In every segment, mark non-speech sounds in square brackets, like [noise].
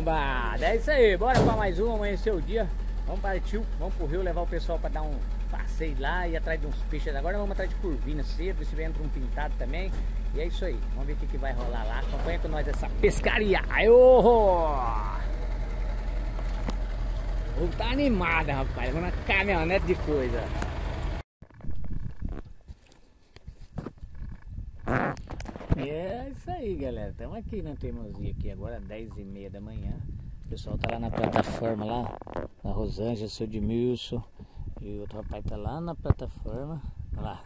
cambada. É isso aí, bora pra mais um, amanhecer o dia. Vamos partir, vamos pro rio levar o pessoal pra dar um passeio lá e atrás de uns peixes. Agora vamos atrás de curvina cedo, se entra um pintado também. E é isso aí, vamos ver o que, que vai rolar lá. Acompanha com nós essa pescaria. Oh! tá animada, rapaz. Na caminhonete de coisa. É isso aí, galera. Estamos aqui na teimosia aqui agora, 10 e meia da manhã. O pessoal tá lá na plataforma lá, na Rosângela, seu Edmilson. E o outro rapaz tá lá na plataforma. Olha lá.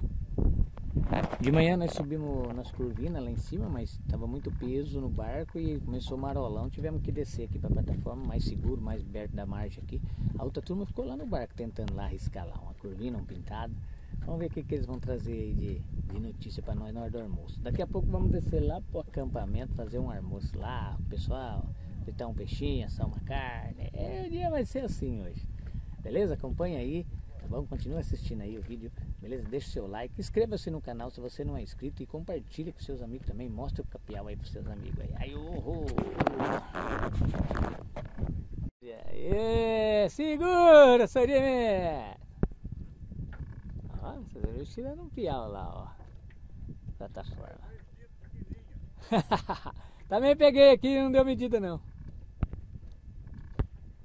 De manhã nós subimos nas curvinas lá em cima, mas tava muito peso no barco e começou marolão. Tivemos que descer aqui para a plataforma, mais seguro, mais perto da margem aqui. A outra turma ficou lá no barco tentando lá arriscar lá uma curvina, um pintado. Vamos ver o que, que eles vão trazer aí de, de notícia para nós na hora do almoço. Daqui a pouco vamos descer lá pro acampamento, fazer um almoço lá, o pessoal, fritar um peixinho, assar uma carne. É, o dia vai ser assim hoje. Beleza? Acompanha aí, tá bom? Continua assistindo aí o vídeo, beleza? Deixa o seu like, inscreva-se no canal se você não é inscrito e compartilha com seus amigos também. Mostra o capial aí pros seus amigos aí. Aí, oh, oh. Segura, Sorime! Vocês viram tirando um piau lá, ó. Plataforma. [laughs] Também peguei aqui não deu medida não.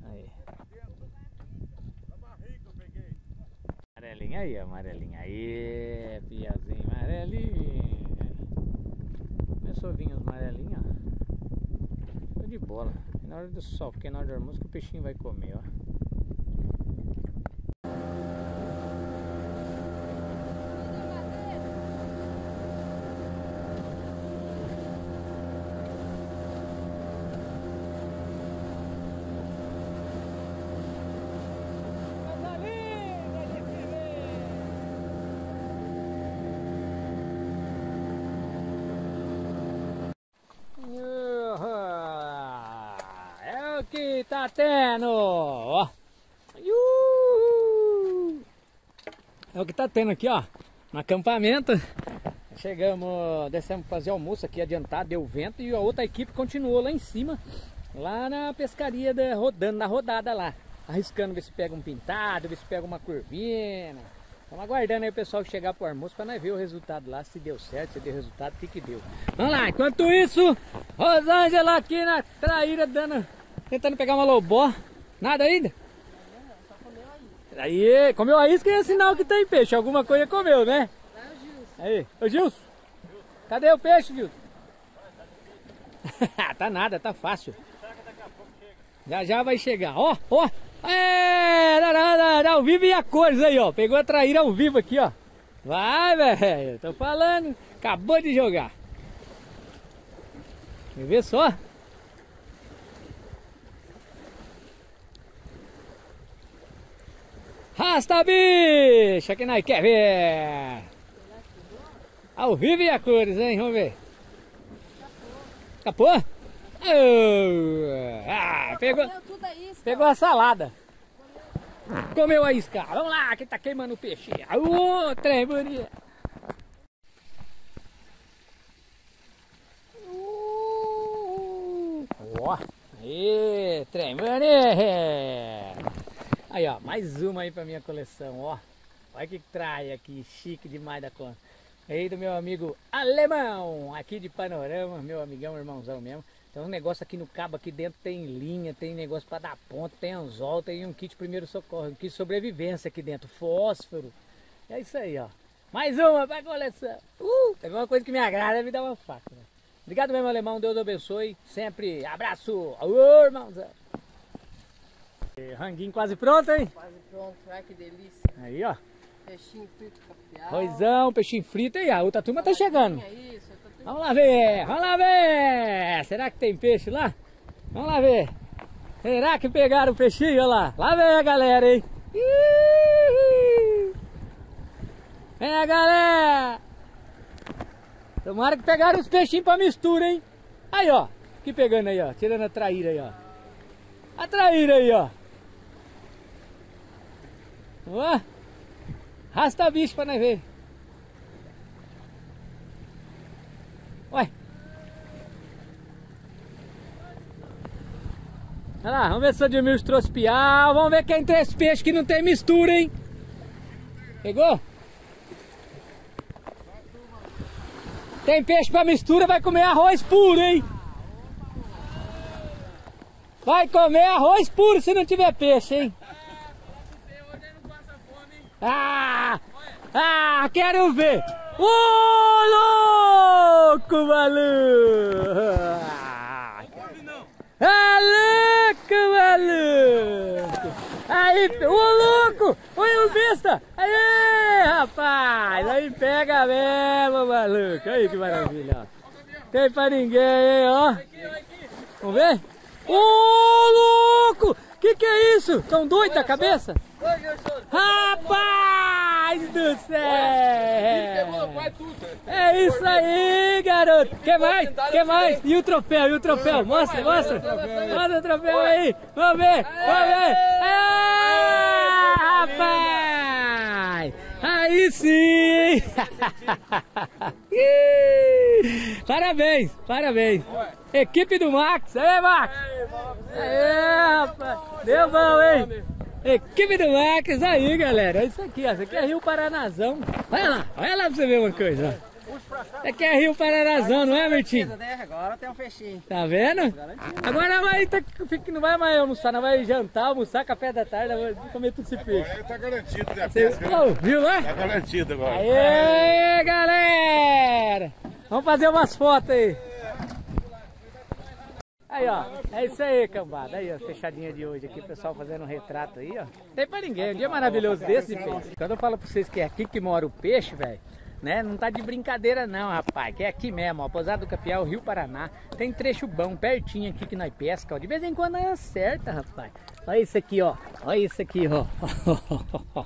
Aí. Amarelinha aí, amarelinha. Aí, piazinho amarelinho. Começou a vir os amarelinhos, ó. Show de bola. Na hora do sol, porque na hora do almoço que o peixinho vai comer, ó. Que tá tendo, ó. É o que tá tendo aqui, ó, no acampamento. Chegamos, descemos fazer almoço aqui adiantado, deu vento e a outra equipe continuou lá em cima, lá na pescaria, da, rodando na rodada lá. Arriscando ver se pega um pintado, ver se pega uma curvina. Estamos aguardando aí o pessoal chegar pro almoço para nós ver o resultado lá, se deu certo, se deu resultado, o que que deu. Vamos lá, enquanto isso, Rosângela aqui na traíra dando Tentando pegar uma lobó. Nada ainda? Aí, comeu a isca e é sinal que tem peixe. Alguma coisa comeu, né? Aí, ô Gilson. Cadê o peixe, Gilson? [laughs] tá nada, tá fácil. Já já vai chegar. Ó, ó. É, ao vivo e a cores aí, ó. Pegou a traíra ao vivo aqui, ó. Vai, velho. Tô falando. Acabou de jogar. Quer ver só? Rasta bicha que nós quer ver. Ao vivo e a cores, hein? Vamos ver. Capô? Oh, ah, pegou, pegou a salada. Comeu a isca. Vamos lá, que tá queimando o peixe. Ô, trem bonito. Ó, aí, trem bonito. Aí, ó, mais uma aí pra minha coleção, ó. Olha que trai aqui, chique demais da conta. Aí do meu amigo Alemão, aqui de Panorama, meu amigão, irmãozão mesmo. Tem um negócio aqui no cabo, aqui dentro tem linha, tem negócio para dar ponta, tem anzol, tem um kit primeiro socorro, um kit sobrevivência aqui dentro, fósforo. É isso aí, ó. Mais uma pra coleção. Uh, tem uma coisa que me agrada, me dá uma faca. Né? Obrigado mesmo, Alemão, Deus abençoe. Sempre abraço. Alô, irmãozão. Ranguinho quase pronto, hein? Quase pronto, olha que delícia. Aí, ó. Peixinho frito capial. Roizão, peixinho frito aí, a outra turma tá chegando. Isso, vamos lá ver, vamos lá ver. Será que tem peixe lá? Vamos lá ver. Será que pegaram o peixinho? Olha lá. Lá vem a galera, hein? Vem a galera. Tomara que pegaram os peixinhos pra mistura, hein? Aí, ó. Que pegando aí, ó. Tirando a traíra aí, ó. A traíra aí, ó. Ó. Rasta bicho pra nós ver. Ué. Olha lá, vamos ver se o Edmilson trouxe piau. Vamos ver quem tem esse peixe que não tem mistura, hein? Pegou? Tem peixe pra mistura, vai comer arroz puro, hein? Vai comer arroz puro se não tiver peixe, hein? Ah! Ah, quero ver! Ô, louco, maluco! Ah, louco, maluco! Aí, ô louco! Olha o besta! Aí, rapaz! Aí pega mesmo, maluco! Aí que maravilha! Tem pra ninguém, hein, ó! Vamos ver? Ô, louco! Que que é isso? Tão doido da cabeça? Rapaz do céu! É isso aí, garoto! Que mais? Que mais? E o troféu? E o troféu? Mostra, mostra! Mostra o troféu aí! Vamos ver! Vamos ver! Ah, rapaz! Aí sim! [laughs] Parabéns, parabéns! Equipe do Max! Aí, Max! Aê, rapaz! Deu bom, hein? Equipe do Max, aí galera, é isso aqui, ó. Isso aqui é Rio Paranazão. Olha lá, olha lá pra você ver uma coisa. Isso aqui é Rio Paranazão, não é, Mirtinho? Agora tem um fechinho. Tá vendo? Agora vai, tá, não vai mais almoçar, não vai jantar, almoçar, café da tarde, vai comer tudo esse peixe. Agora tá garantido, né? Você, Pesca, Ô, viu lá? Tá garantido agora. Aê, galera! Vamos fazer umas fotos aí. Aí, ó. É isso aí, cambada. Aí, ó, fechadinha de hoje aqui, o pessoal fazendo um retrato aí, ó. Tem pra ninguém. Um dia maravilhoso desse, de peixe. Quando eu falo pra vocês que é aqui que mora o peixe, velho, né? Não tá de brincadeira não, rapaz. Que é aqui mesmo, ó. Pousada do Capial, Rio Paraná. Tem trecho bom, pertinho aqui que nós pesca, ó. De vez em quando nós acerta, rapaz. Olha isso aqui, ó. Olha isso aqui, ó. [laughs]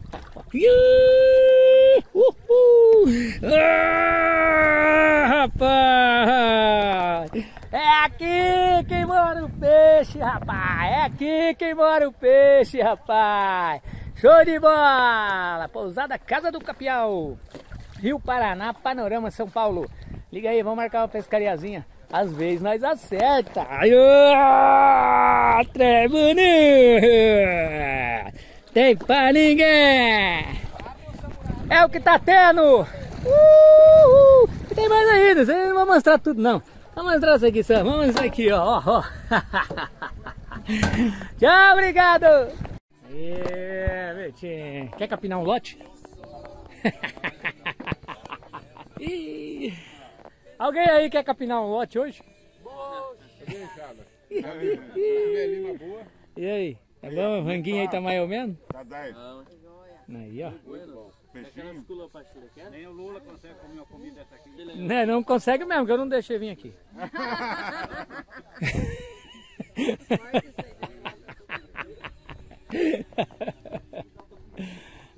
Uhul! Ah, rapaz! É aqui que mora o peixe, rapaz! É aqui que mora o peixe, rapaz! Show de bola! Pousada Casa do Capial, Rio Paraná, Panorama São Paulo. Liga aí, vamos marcar uma pescariazinha. Às vezes nós acerta. Ai, ó, trem bonito! Tem pra ninguém! É o que tá tendo! Uhul! E tem mais ainda, não vão mostrar tudo não. Vamos isso aqui só, vamos mostrar aqui, ó. [laughs] Tchau, obrigado! É, Betinho. Quer capinar um lote? [laughs] Ih, Alguém aí quer capinar um lote hoje? [laughs] E aí? Tá bom? O ranguinho aí tá mais ou menos? Tá 10. Aí, ó. Peixinho. Nem o Lula consegue comer uma comida dessa aqui. Né, não consegue mesmo, que eu não deixei vir aqui.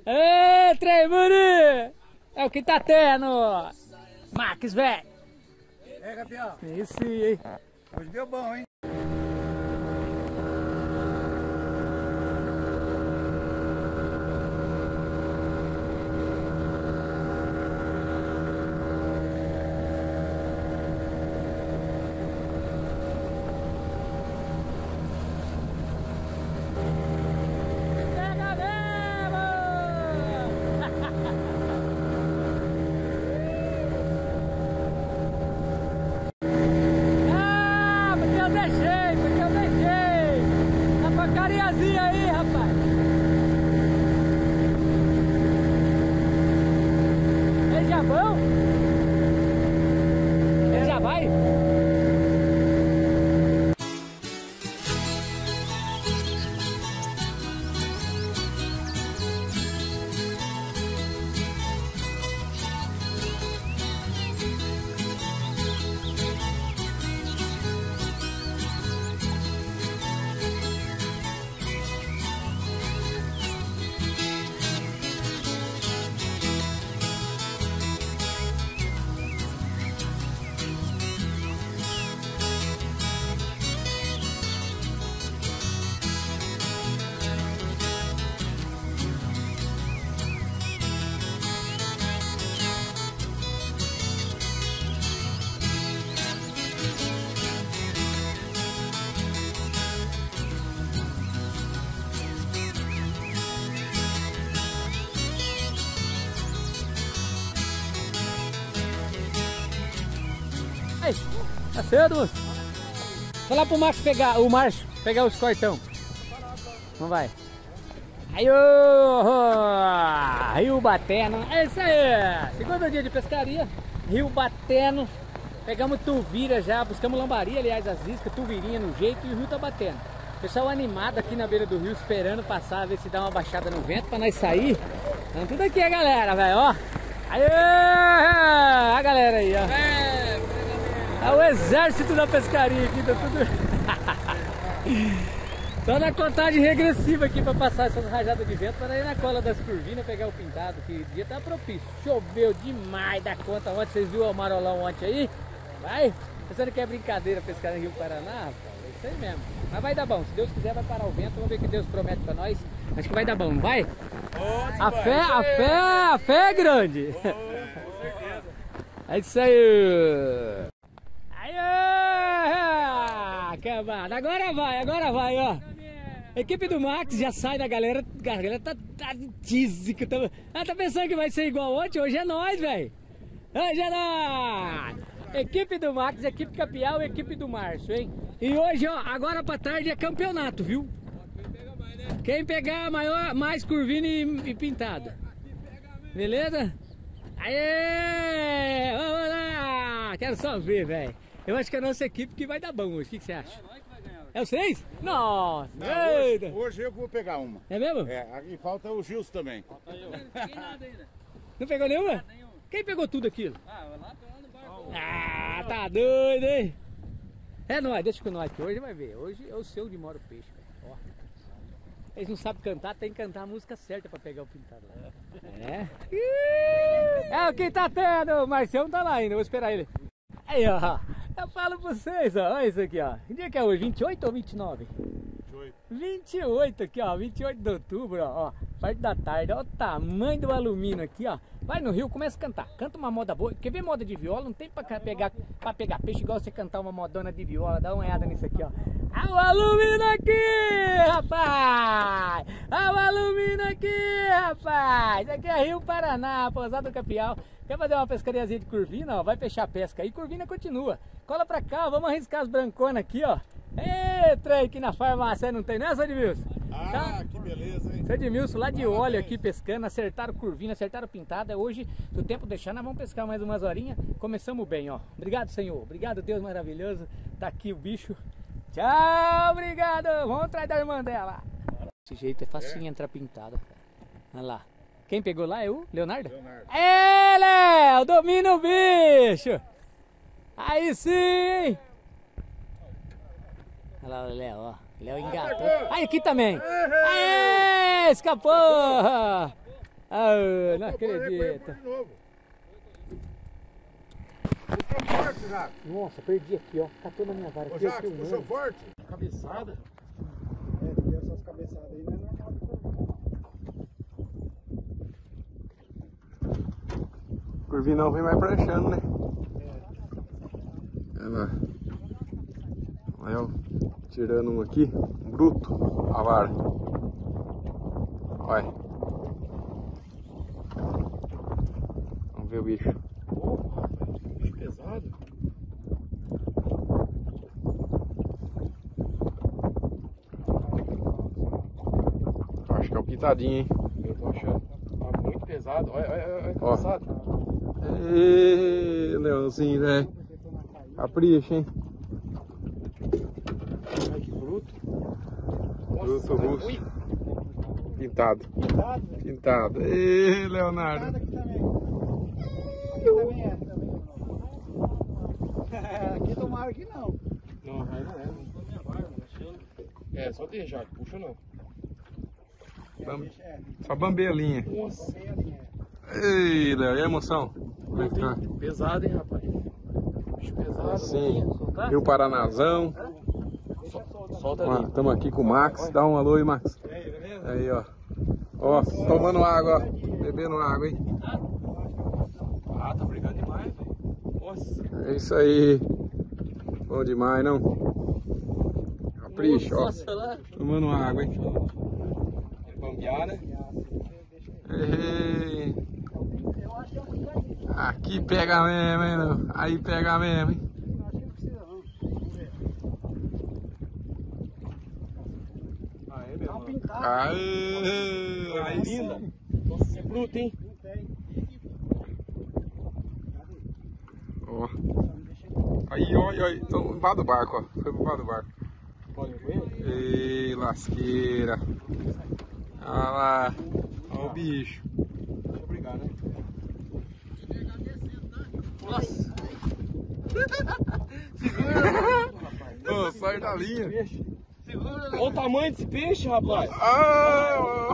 Ê, trem bonito! É o que tá tendo! Max, velho! É, campeão. Isso aí! Hoje deu bom, hein? ahí, ahí. Tá cedo, moço. Falar pro Max pegar, o Márcio, pegar os cortão. Não vai. Aí, ô, Rio Batendo. É isso aí. Segundo dia de pescaria. Rio Batendo. Pegamos tuvira já, buscamos lambaria, aliás, as iscas, tuvirinha no jeito e o rio tá batendo. Pessoal animado aqui na beira do rio, esperando passar, ver se dá uma baixada no vento pra nós sair. Então tudo aqui galera, velho, ó. Aí, a galera aí, ó. É o exército da pescaria aqui, tá tudo... [laughs] Só na contagem regressiva aqui pra passar essas rajadas de vento para ir na cola das curvinas pegar o pintado, que o dia tá propício. Choveu demais da conta ontem, vocês viram o amarolão ontem aí? Vai? Pensando que é brincadeira pescar no Rio Paraná, rapaz? É isso aí mesmo. Mas vai dar bom, se Deus quiser vai parar o vento, vamos ver o que Deus promete pra nós. Acho que vai dar bom, não vai? A fé, a fé, a fé é grande. [laughs] É isso. Aí, cambada. Agora vai, agora vai, ó. Equipe do Max já sai da galera. A galera tá, tá tísica. Tá, ah, tá pensando que vai ser igual ontem? Hoje é nós, velho. Hoje é nós. Equipe do Max, equipe e equipe do Márcio, hein? E hoje, ó, agora pra tarde é campeonato, viu? Quem pegar maior, mais curvina e, e pintada. Beleza? Aê! Vamos lá! Quero só ver, velho. Eu acho que é a nossa equipe que vai dar bom hoje. O que, você acha? É vocês? Nossa! Não, hoje, hoje eu vou pegar uma. É mesmo? É, aqui falta o Gilson também. Não pegou nenhuma? Quem pegou tudo aquilo? Ah, tá doido, hein? É nóis, deixa com nós que hoje vai ver. Hoje é o seu de Moro Peixe, velho. Ó. Eles não sabem cantar, tem que cantar a música certa pra pegar o pintado lá. É. [laughs] É o que tá tendo. O Marcião tá lá ainda, vou esperar ele. Aí, ó. Eu falo pra vocês, ó. Olha isso aqui, ó. Que dia que é hoje? 28 ou 29? 28. 28 aqui, ó. 28 de outubro, ó. ó. Parte da tarde. Olha o tamanho do alumínio aqui, ó. Vai no rio, começa a cantar. Canta uma moda boa. Quer ver moda de viola? Não tem pra pegar, pra pegar peixe igual você cantar uma modona de viola. Dá uma olhada nisso aqui, ó. Ah, o alumínio aqui, rapaz! Ah, o alumínio aqui, rapaz! Aqui é Rio Paraná, Pousada do Capial. Quer fazer uma pescariazinha de curvina, ó? Vai fechar a pesca aí. Curvina continua. Cola pra cá, vamos arriscar as branconas aqui, ó. Ê, trem aqui na farmácia não tem, né, Edmilson? Ah, que beleza, hein? Seu Edmilson lá de óleo aqui pescando, acertaram curvina, acertaram pintada. Hoje, se o tempo deixar, nós vamos pescar mais umas horinhas. Começamos bem, ó. Obrigado, Senhor. Obrigado, Deus maravilhoso. Tá aqui o bicho. Tchau, obrigado. Vamos atrás da irmã dela. Desse jeito é facinho entrar pintada. Olha lá. Quem pegou lá é o Leonardo? Leonardo. É, Léo! Domina o bicho! Aí sim! Olha lá o Léo, ó. Léo engatou. Aí aqui também! Aê! Escapou! Ah, não acredito. Puxou forte, Jaco. Nossa, perdi aqui, ó. Catou na minha vara. Ô, Aqui, Jaco, nome. forte. Cabeçada? É, porque essas cabeçadas aí não é normal. Curvinão vem mais pranchando, né? Olha lá. Olha eu tirando um aqui, bruto, a vara. Olha. Vamos ver o bicho. Pesado. Acho que é o pitadinho, hein? Eu tô achando. Tá muito pesado. Olha, olha, olha, Ó. cabeçada. Ê, Leãozinho, velho. Capricha, hein? Ai, que bruto. Bruto russo. Pintado. pintado, velho. Pintado. Ê, Leonardo. Pintado aqui também. Aqui também é, Aqui não. Não, aí não é. não. É, só deixa, Jaco. Puxa não. Bam- É, Só bambelinha. nossa. Ei, Léo, e a emoção? Como é que tá? Pesado, hein, rapaz? Bicho pesado. Assim, Soltar? Rio Paranazão. Solta Ó, Estamos aqui com o Max. Dá um alô aí, Max. E aí, beleza? Aí, ó. Ó, tomando água, ó. Bebendo água, hein? Ah, tá brigando demais, velho. Nossa. É isso aí. Bom demais, não? Capricho, ó. Tomando água, hein? É bambeada. Ei. É. Aqui pega mesmo, hein? Não? Aí pega mesmo, hein? Aê, aí, linda. Nossa, é bruto, hein? Ó. Aí, ó, aí, então, vá do barco, ó. Foi pro vá do barco. Ei, lasqueira. Olha lá. Olha o bicho. Deixa eu brigar, né? Nossa! [laughs] Ô, sai da linha. Olha o tamanho desse peixe, rapaz. Ah,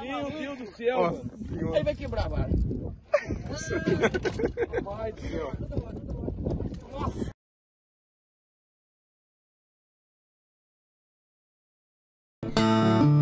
Meu Deus do céu. Nossa. Aí vai quebrar a Yes. [laughs] [laughs]